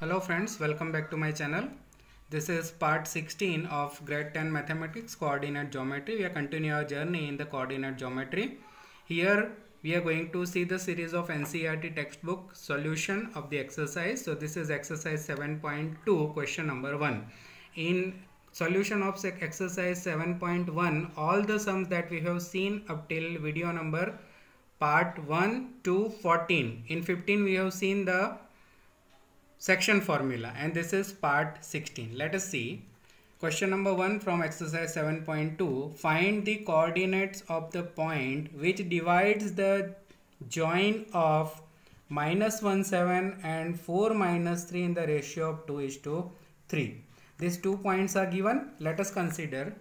Hello friends, welcome back to my channel. This is part 16 of grade 10 mathematics coordinate geometry. We are continuing our journey in the coordinate geometry. Here we are going to see the series of NCERT textbook solution of the exercise. So this is exercise 7.2 question number 1. In solution of exercise 7.1 all the sums that we have seen up till video number part 1 to 14. In 15 we have seen the section formula and this is part 16 let us see. Question number 1 from exercise 7.2 find the coordinates of the point which divides the join of minus 1 7 and 4 minus 3 in the ratio of 2 is to 3 these two points are given. Let us consider.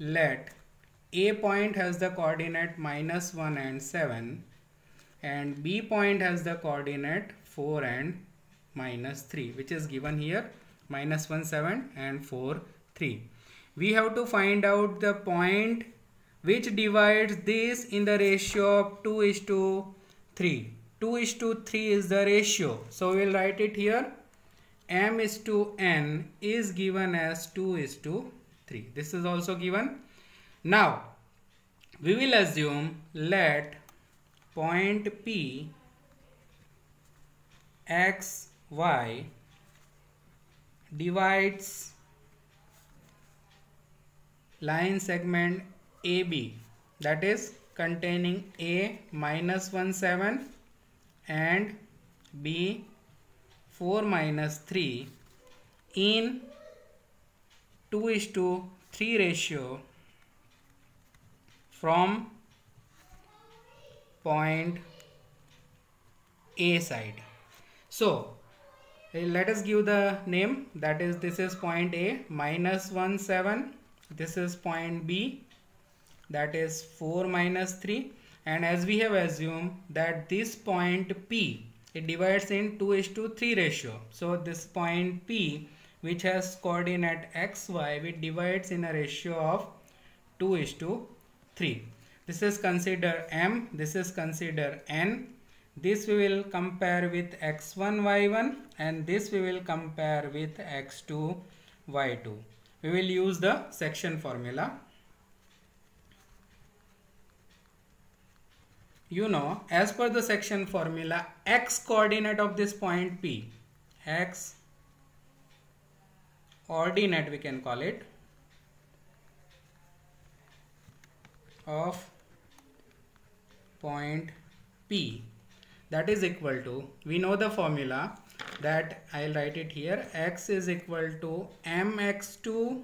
Let a point has the coordinate minus 1 and 7 and b point has the coordinate 4 and minus 3 which is given here minus 1 7 and 4 3 we have to find out the point which divides this in the ratio of 2 is to 3 2 is to 3 is the ratio. So we'll write it here. M is to n is given as 2 is to 3 this is also given. Now we will assume let point p x y divides line segment AB that is containing A minus 1 7 and B 4 minus 3 in 2 is to 3 ratio from point A side. So let us give the name. That is this is point A minus 1 7 this is point B. That is 4 minus 3 and as we have assumed that this point P it divides in 2 is to 3 ratio. So this point P which has coordinate xy which divides in a ratio of 2 is to 3 this is consider M. This is consider N this we will compare with x1 y1 and this we will compare with x2 y2 we will use the section formula. You know as per the section formula x coordinate of this point p x ordinate we can call it of point p that is equal to we know the formula that I'll write it here. X is equal to mx2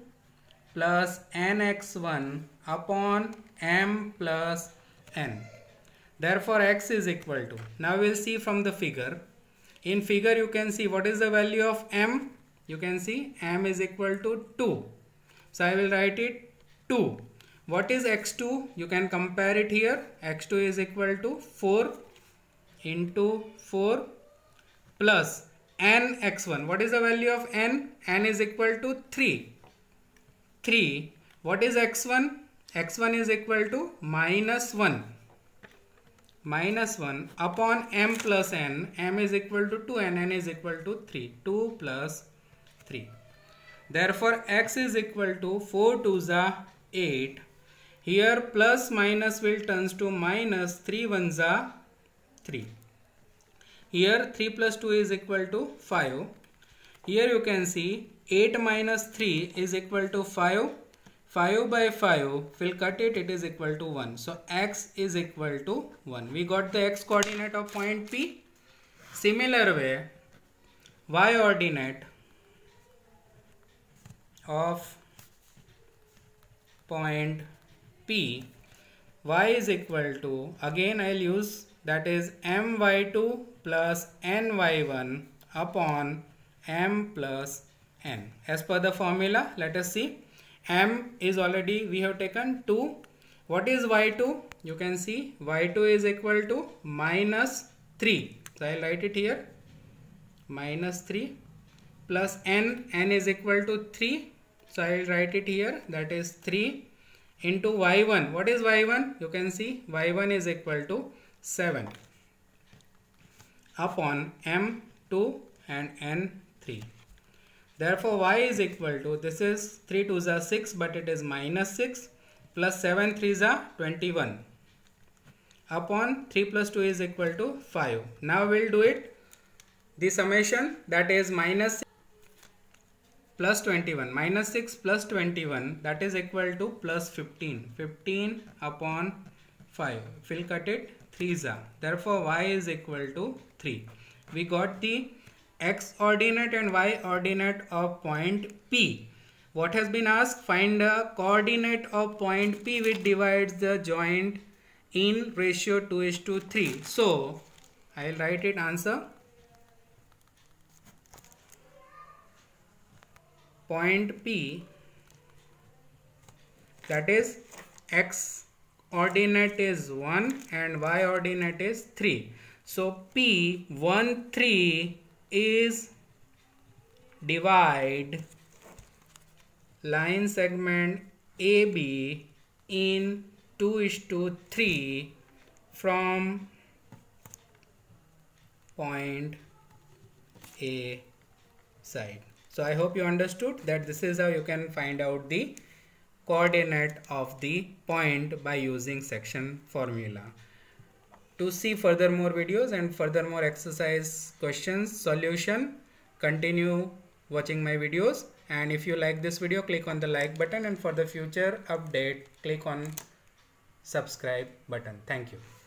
plus nx1 upon m plus n. Therefore x is equal to. Now we'll see from the figure. In figure you can see what is the value of m? You can see m is equal to 2 so I will write it 2 what is x2 you can compare it here. X2 is equal to 4 into 4 plus n x1 what is the value of n? n is equal to 3 3 what is x1 x1 is equal to minus 1 minus 1 upon m plus n. m is equal to 2 and n is equal to 3 2 plus 3 therefore x is equal to 4 to the 8 here plus minus will turns to minus 3 1 za 3. Here 3 plus 2 is equal to 5. Here you can see 8 minus 3 is equal to 5. 5 by 5 will cut it it is equal to 1. So x is equal to 1. We got the x coordinate of point P. Similar way y ordinate of point P y is equal to again I'll use that is my2 plus ny1 upon m plus n. As per the formula, let us see. m is already, we have taken 2. What is y2? You can see y2 is equal to minus 3. So, I will write it here. Minus 3 plus n, n is equal to 3. So, I will write it here. That is 3 into y1. What is y1? You can see y1 is equal to 7 upon m2 and n 3 therefore y is equal to this is 3 2 are 6 but it is minus 6 plus 7 3 are 21 upon 3 plus 2 is equal to 5 now we'll do it. The summation that is minus plus 21 minus 6 plus 21 that is equal to plus 15 15 upon 5 we'll cut it 3 therefore y is equal to 3 we got the x ordinate and y ordinate of point p. What has been asked? Find the coordinate of point p which divides the joint in ratio 2 is to 3 so i'll write it answer. Point P that is x ordinate is 1 and y ordinate is 3. So P 1 3 is divide line segment AB in 2 is to 3 from point A side. So I hope you understood that this is how you can find out the coordinate of the point by using section formula. To see further more videos and further more exercise questions solution continue watching my videos and if you like this video click on the like button and for the future update click on subscribe button. Thank you.